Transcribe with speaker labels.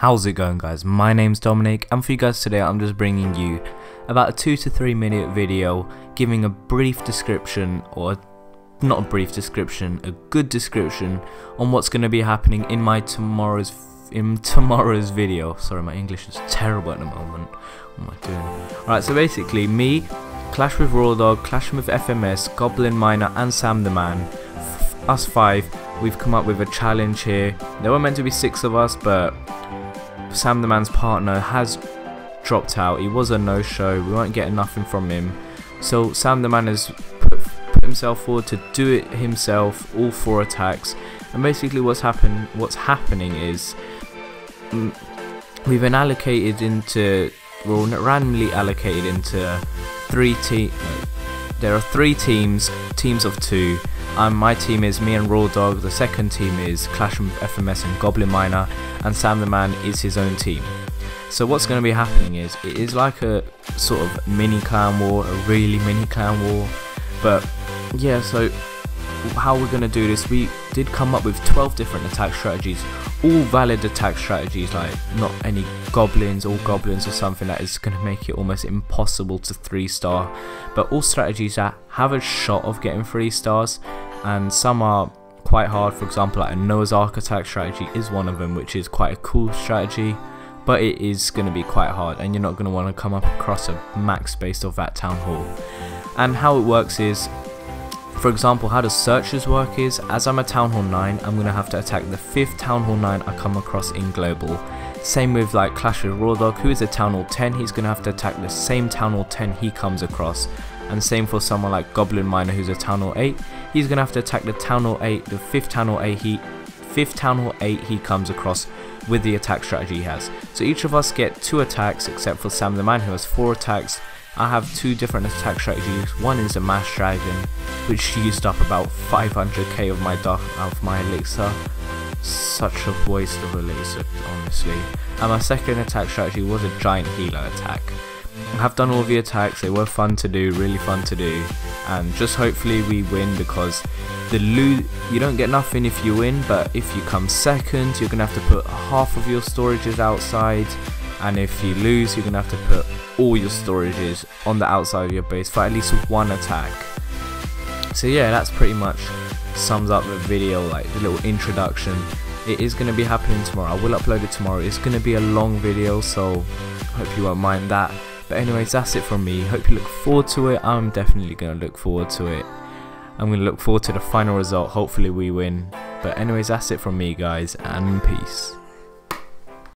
Speaker 1: How's it going guys? My name's Dominic and for you guys today I'm just bringing you about a 2 to 3 minute video giving a brief description or not a brief description, a good description on what's going to be happening in my tomorrow's in tomorrow's video. Sorry my English is terrible at the moment. What am I doing? Alright so basically me, Clash with Raw Dog, Clash with FMS, Goblin Miner and Sam the Man, us five, we've come up with a challenge here. There were meant to be six of us but Sam the Man's partner has dropped out. He was a no-show. We weren't getting nothing from him. So Sam the Man has put, put himself forward to do it himself, all four attacks. And basically what's happen what's happening is mm, we've been allocated into well randomly allocated into three teams. There are three teams, teams of two. Um, my team is me and Raw Dog, the second team is Clash with FMS and Goblin Miner, and Sam the Man is his own team. So what's going to be happening is, it is like a sort of mini clan war, a really mini clan war, but yeah, so how we're going to do this, we did come up with 12 different attack strategies, all valid attack strategies, like not any goblins or goblins or something that is going to make it almost impossible to 3 star, but all strategies that have a shot of getting 3 stars, and some are quite hard, for example like a Noah's Ark attack strategy is one of them, which is quite a cool strategy, but it is going to be quite hard, and you're not going to want to come up across a max based off that Town Hall. And how it works is for example, how the searches work is, as I'm a Town Hall 9, I'm going to have to attack the 5th Town Hall 9 I come across in Global. Same with like Clash with Raw Dog, who is a Town Hall 10, he's going to have to attack the same Town Hall 10 he comes across. And same for someone like Goblin Miner who's a Town Hall 8, he's going to have to attack the Town Hall 8, the 5th Town Hall 8 he, 5th Town Hall 8 he comes across with the attack strategy he has. So each of us get 2 attacks except for Sam the Man who has 4 attacks I have two different attack strategies. One is a Mass Dragon, which used up about 500k of my of my elixir. Such a waste of elixir, honestly. And my second attack strategy was a giant healer attack. I have done all the attacks, they were fun to do, really fun to do, and just hopefully we win because the loot, you don't get nothing if you win, but if you come second, you're going to have to put half of your storages outside, and if you lose you're gonna have to put all your storages on the outside of your base for at least one attack. So yeah that's pretty much sums up the video like the little introduction. It is going to be happening tomorrow. I will upload it tomorrow. It's going to be a long video so hope you won't mind that. But anyways that's it from me. Hope you look forward to it. I'm definitely going to look forward to it. I'm going to look forward to the final result. Hopefully we win. But anyways that's it from me guys and peace